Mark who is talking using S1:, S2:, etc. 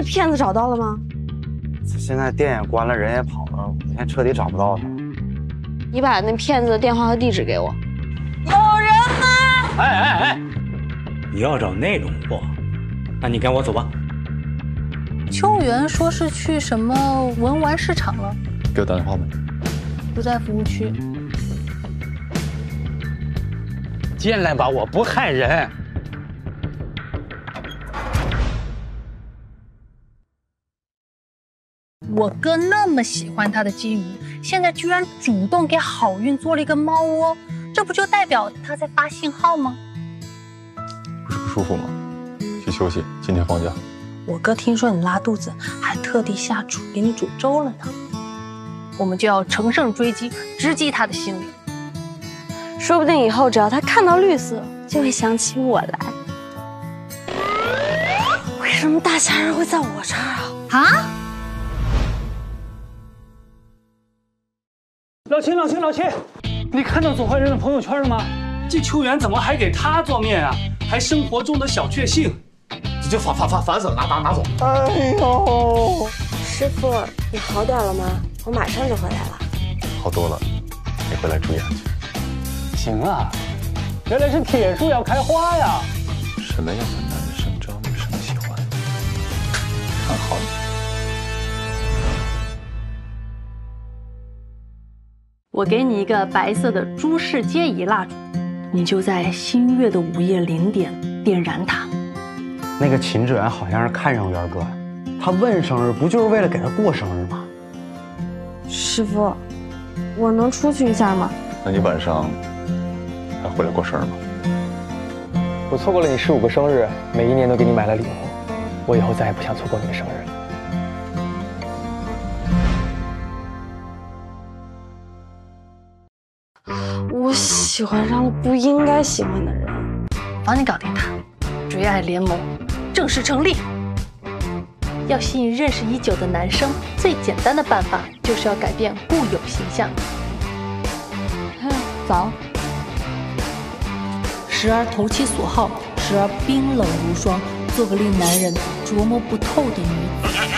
S1: 那骗子找到了吗？
S2: 现在店也关了，人也跑了，我现在彻底找不到他。
S1: 你把那骗子的电话和地址给我。有人吗？
S3: 哎哎哎！你要找那种货，那你跟我走吧。
S4: 邱元说是去什么文玩市场了，
S5: 给我打电话吧。
S4: 不在服务区。
S3: 进来吧，我不害人。
S4: 我哥那么喜欢他的金鱼，现在居然主动给好运做了一个猫窝，这不就代表他在发信号吗？
S5: 不是不舒服吗？去休息，今天放假。
S4: 我哥听说你拉肚子，还特地下厨给你煮粥了呢。我们就要乘胜追击，直击他的心里。
S1: 说不定以后只要他看到绿色，就会想起我来。为什么大虾仁会在我这儿
S3: 老秦，老秦，老秦，你看到左怀仁的朋友圈了吗？这秋元怎么还给他做面啊？还生活中的小确幸，
S5: 你就烦烦烦烦死了！拿拿拿走！
S1: 哎呦，师傅，你好点了吗？我马上就回来了。
S5: 好多了，你回来注意安全。
S3: 行啊，原来是铁树要开花呀！
S5: 什么样的男生招女生喜欢？看好你。
S4: 我给你一个白色的诸事皆宜蜡烛，你就在新月的午夜零点点燃它。
S2: 那个秦志远好像是看上元哥了，他问生日不就是为了给他过生日吗？
S1: 师傅，我能出去一下吗？
S5: 那你晚上还回来过生日吗？
S6: 我错过了你十五个生日，每一年都给你买了礼物，我以后再也不想错过你的生日了。
S1: 我喜欢上了不应该喜欢的人，
S4: 帮你搞定他，追爱联盟正式成立。要吸引认识已久的男生，最简单的办法就是要改变固有形象。早，时而投其所好，时而冰冷无霜，做个令男人琢磨不透的女子。